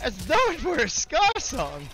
That's known for a Scar song.